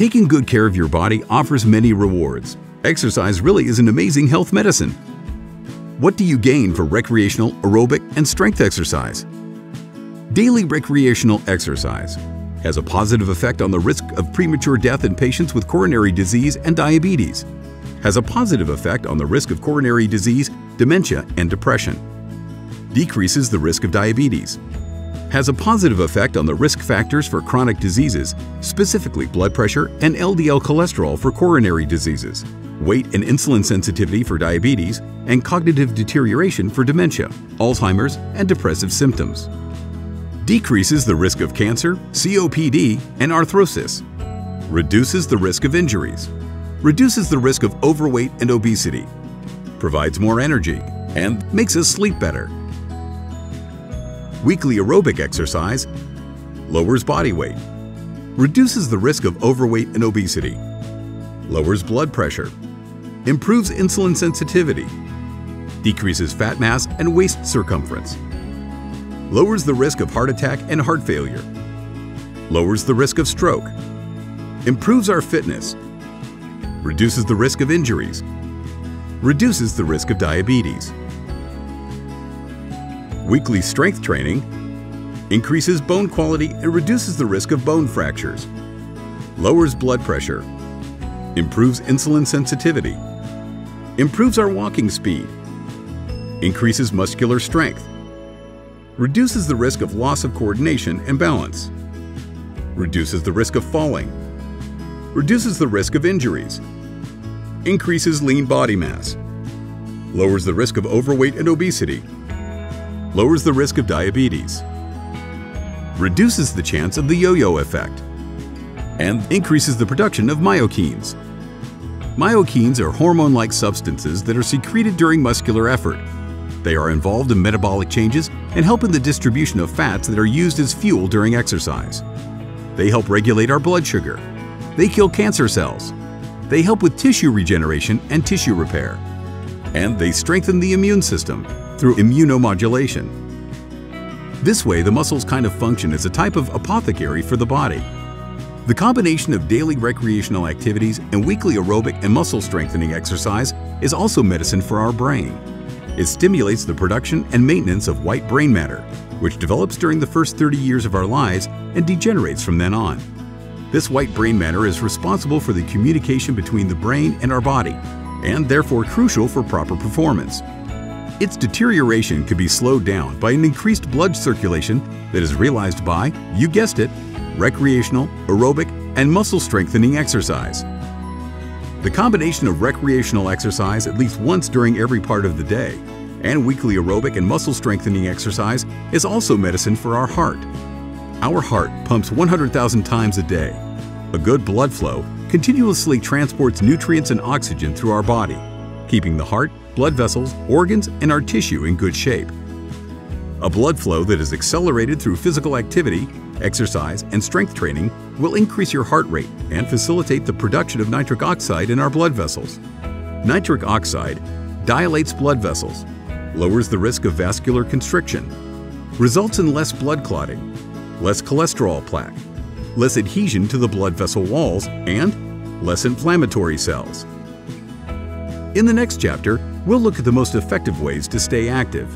Taking good care of your body offers many rewards. Exercise really is an amazing health medicine. What do you gain for recreational, aerobic, and strength exercise? Daily recreational exercise has a positive effect on the risk of premature death in patients with coronary disease and diabetes, has a positive effect on the risk of coronary disease, dementia, and depression, decreases the risk of diabetes, has a positive effect on the risk factors for chronic diseases, specifically blood pressure and LDL cholesterol for coronary diseases, weight and insulin sensitivity for diabetes, and cognitive deterioration for dementia, Alzheimer's, and depressive symptoms. Decreases the risk of cancer, COPD, and arthrosis. Reduces the risk of injuries. Reduces the risk of overweight and obesity. Provides more energy and makes us sleep better. Weekly aerobic exercise lowers body weight, reduces the risk of overweight and obesity, lowers blood pressure, improves insulin sensitivity, decreases fat mass and waist circumference, lowers the risk of heart attack and heart failure, lowers the risk of stroke, improves our fitness, reduces the risk of injuries, reduces the risk of diabetes. Weekly strength training increases bone quality and reduces the risk of bone fractures, lowers blood pressure, improves insulin sensitivity, improves our walking speed, increases muscular strength, reduces the risk of loss of coordination and balance, reduces the risk of falling, reduces the risk of injuries, increases lean body mass, lowers the risk of overweight and obesity, lowers the risk of diabetes, reduces the chance of the yo-yo effect, and increases the production of myokines. Myokines are hormone-like substances that are secreted during muscular effort. They are involved in metabolic changes and help in the distribution of fats that are used as fuel during exercise. They help regulate our blood sugar. They kill cancer cells. They help with tissue regeneration and tissue repair. And they strengthen the immune system through immunomodulation. This way, the muscles kind of function as a type of apothecary for the body. The combination of daily recreational activities and weekly aerobic and muscle strengthening exercise is also medicine for our brain. It stimulates the production and maintenance of white brain matter, which develops during the first 30 years of our lives and degenerates from then on. This white brain matter is responsible for the communication between the brain and our body, and therefore crucial for proper performance. Its deterioration could be slowed down by an increased blood circulation that is realized by, you guessed it, recreational, aerobic, and muscle strengthening exercise. The combination of recreational exercise at least once during every part of the day and weekly aerobic and muscle strengthening exercise is also medicine for our heart. Our heart pumps 100,000 times a day. A good blood flow continuously transports nutrients and oxygen through our body, keeping the heart blood vessels, organs, and our tissue in good shape. A blood flow that is accelerated through physical activity, exercise, and strength training will increase your heart rate and facilitate the production of nitric oxide in our blood vessels. Nitric oxide dilates blood vessels, lowers the risk of vascular constriction, results in less blood clotting, less cholesterol plaque, less adhesion to the blood vessel walls, and less inflammatory cells. In the next chapter, we'll look at the most effective ways to stay active